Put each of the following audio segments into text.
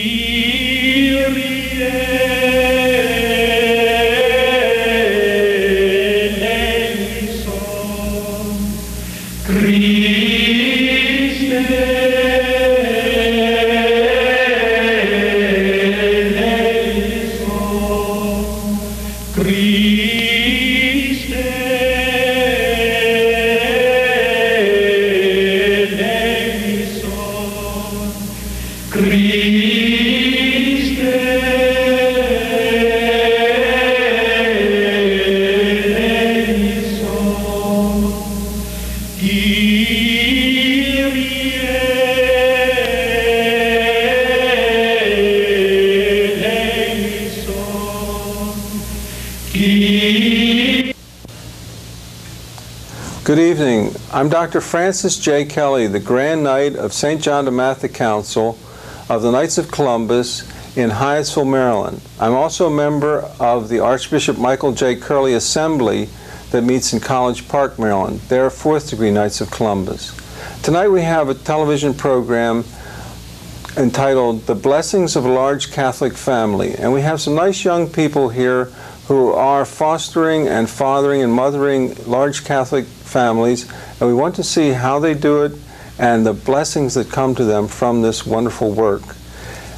Kyrie Good evening. I'm Dr. Francis J. Kelly, the Grand Knight of St. John de Matha Council of the Knights of Columbus in Hyattsville, Maryland. I'm also a member of the Archbishop Michael J. Curley Assembly that meets in College Park, Maryland. They're fourth degree Knights of Columbus. Tonight we have a television program entitled The Blessings of a Large Catholic Family. And we have some nice young people here who are fostering and fathering and mothering large Catholic families, and we want to see how they do it and the blessings that come to them from this wonderful work.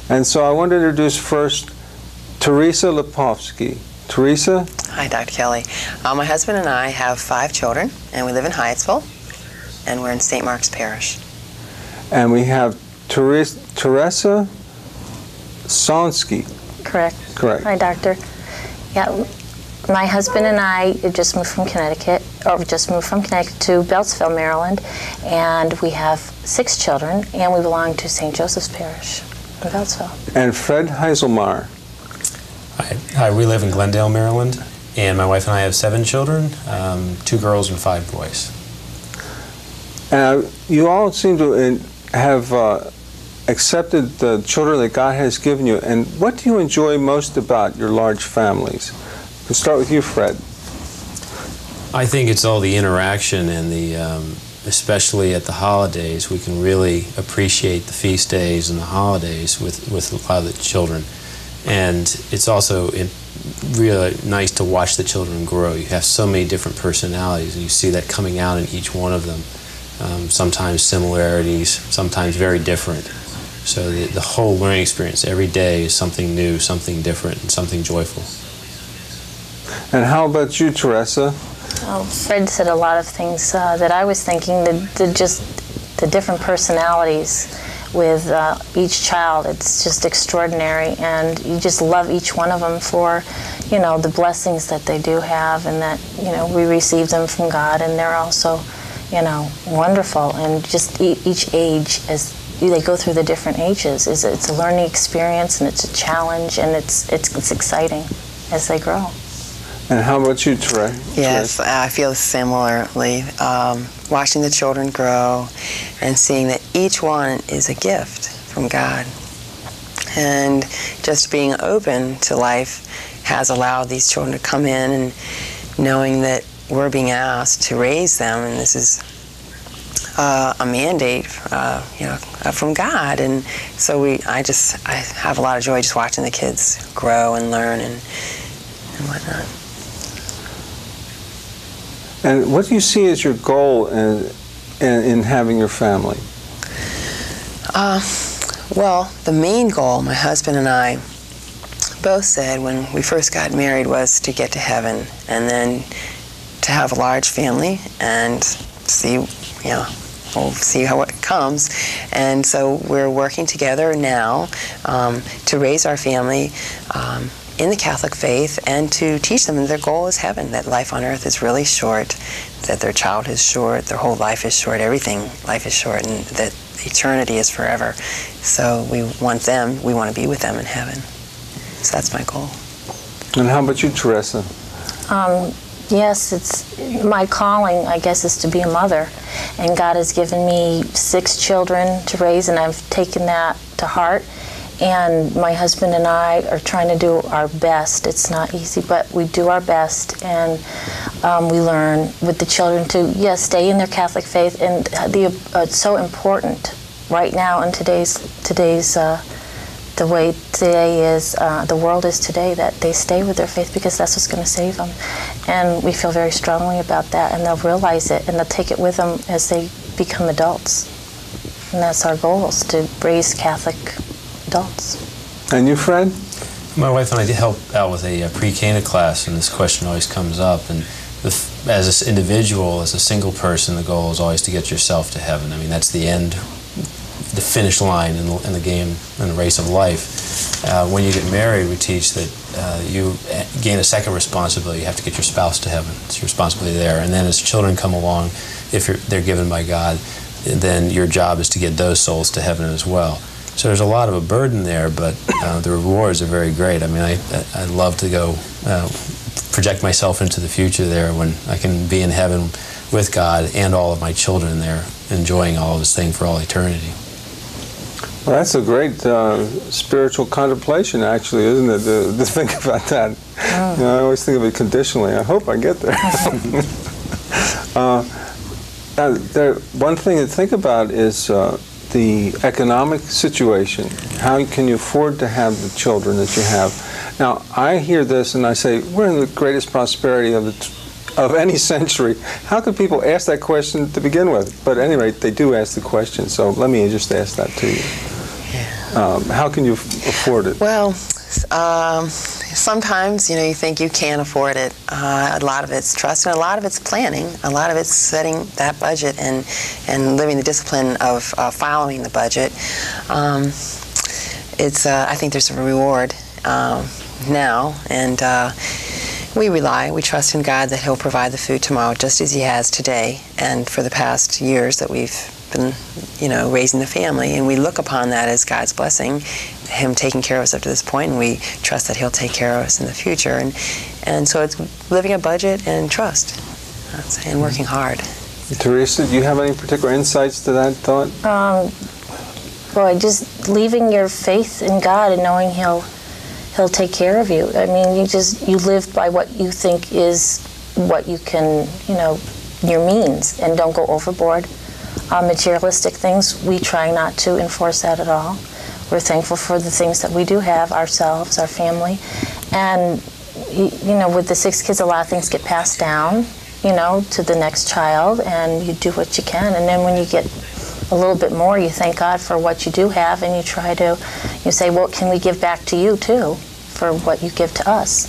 And so I want to introduce first Teresa Lipovski. Teresa? Hi, Dr. Kelly. Uh, my husband and I have five children, and we live in Hyattsville, and we're in St. Mark's Parish. And we have Teresa, Teresa Sonski. Correct. Correct. Hi, doctor. Yeah, my husband and I just moved from Connecticut, or just moved from Connecticut to Beltsville, Maryland, and we have six children, and we belong to St. Joseph's Parish in Beltsville. And Fred Haislmaier. Hi. Hi, we live in Glendale, Maryland, and my wife and I have seven children, um, two girls and five boys. Uh, you all seem to uh, have uh, accepted the children that God has given you. And what do you enjoy most about your large families? Let's start with you, Fred. I think it's all the interaction and the, um, especially at the holidays, we can really appreciate the feast days and the holidays with, with a lot of the children. And it's also really nice to watch the children grow. You have so many different personalities, and you see that coming out in each one of them. Um, sometimes similarities, sometimes very different. So the, the whole learning experience every day is something new, something different, and something joyful. And how about you, Teresa? Well, Fred said a lot of things uh, that I was thinking. The, the just the different personalities with uh, each child. It's just extraordinary, and you just love each one of them for, you know, the blessings that they do have, and that you know we receive them from God, and they're also, you know, wonderful. And just e- each age as they go through the different ages is it's a learning experience, and it's a challenge, and it's it's, it's exciting as they grow. And how about you, Trey? Yes, I feel similarly. Um, watching the children grow and seeing that each one is a gift from God. And just being open to life has allowed these children to come in and knowing that we're being asked to raise them, and this is uh, a mandate, uh, you know, uh, from God. And so we, I just, I have a lot of joy just watching the kids grow and learn and, and whatnot. And what do you see as your goal in, in, in having your family? Uh, well, the main goal, my husband and I both said when we first got married was to get to heaven and then to have a large family and see, you know, we'll see how it comes. And so we're working together now um, to raise our family um, in the Catholic faith and to teach them that their goal is heaven, that life on earth is really short, that their childhood is short, their whole life is short, everything, life is short, and that eternity is forever. So we want them, we want to be with them in heaven. So that's my goal. And how about you, Teresa? Um, yes, it's my calling, I guess, is to be a mother. And God has given me six children to raise, and I've taken that to heart. And my husband and I are trying to do our best. It's not easy, but we do our best, and um, we learn with the children to yes, stay in their Catholic faith. And the uh, it's so important right now in today's today's uh, the way today is, uh, the world is today, that they stay with their faith because that's what's going to save them. And we feel very strongly about that, and they'll realize it, and they'll take it with them as they become adults. And that's our goal, is to raise Catholic adults. And you, Fred? My wife and I did help out with a, uh pre-Cana class, and this question always comes up. And the, as an individual, as a single person, the goal is always to get yourself to heaven. I mean, that's the end, the finish line in the, in the game, in the race of life. Uh, when you get married, we teach that uh, you uh, gain a second responsibility. You have to get your spouse to heaven. It's your responsibility there. And then as children come along, if they're given by God, then your job is to get those souls to heaven as well. So there's a lot of a burden there, but uh, the rewards are very great. I mean, I, I love to go uh, project myself into the future there when I can be in heaven with God and all of my children there, enjoying all of this thing for all eternity. Well, that's a great uh, spiritual contemplation, actually, isn't it, to, to think about that? You know, I always think of it conditionally. I hope I get there. uh, there, one thing to think about is uh, the economic situation. How can you afford to have the children that you have? Now, I hear this and I say, we're in the greatest prosperity of the of any century. How could people ask that question to begin with? But anyway, they do ask the question, so let me just ask that to you. Um, how can you afford it? Well, um, sometimes you know you think you can't afford it. Uh, a lot of it's trust, and a lot of it's planning. A lot of it's setting that budget and and living the discipline of uh, following the budget. Um, it's uh, I think there's a reward um, now, and uh, we rely, we trust in God that He'll provide the food tomorrow, just as He has today, and for the past years that we've been, you know, raising the family, and we look upon that as God's blessing, Him taking care of us up to this point, and we trust that He'll take care of us in the future, and and so it's living a budget and trust, That's- and working hard. Teresa, do you have any particular insights to that thought? Um, boy, just leaving your faith in God and knowing He'll He'll take care of you. I mean, you just you live by what you think is what you can, you know, your means, and don't go overboard. Materialistic things, we try not to enforce that at all. We're thankful for the things that we do have ourselves, our family, and you know, with the six kids, a lot of things get passed down, you know, to the next child, and you do what you can. And then when you get a little bit more, you thank God for what you do have, and you try to, you say, what can we give back to you too, for what you give to us?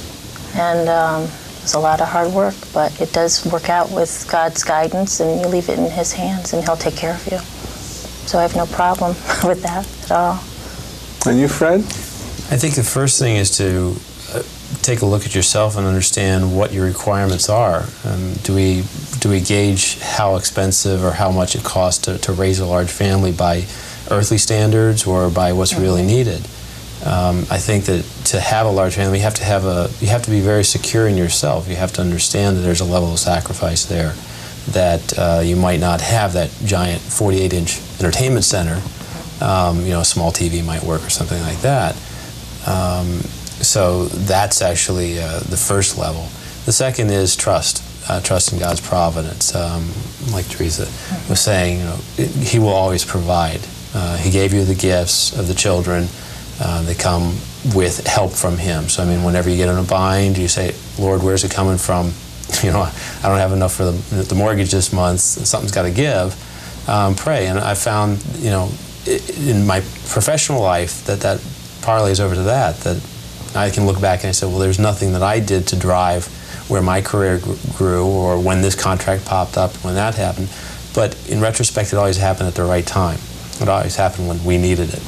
And um, it's a lot of hard work, but it does work out with God's guidance, and you leave it in His hands, and He'll take care of you. So I have no problem with that at all. And you, Fred? I think the first thing is to uh, take a look at yourself and understand what your requirements are. Um, do we do we gauge how expensive or how much it costs to, to raise a large family by earthly standards or by what's really needed? Um, I think that to have a large family, you have to have a you have to be very secure in yourself. You have to understand that there's a level of sacrifice there, that uh, you might not have that giant 48-inch entertainment center. Um, you know, a small TV might work or something like that. Um, so that's actually uh, the first level. The second is trust. Uh, trust in God's providence. Um, like Teresa was saying, you know, it, He will always provide. Uh, he gave you the gifts of the children. Uh, they come with help from Him. So I mean, whenever you get in a bind, you say, "Lord, where's it coming from?" You know, I don't have enough for the, the mortgage this month. Something's got to give. Um, pray, and I found, you know, in my professional life that that parlays over to that. That I can look back and I say, well, there's nothing that I did to drive where my career grew or when this contract popped up, when that happened. But in retrospect, it always happened at the right time. It always happened when we needed it.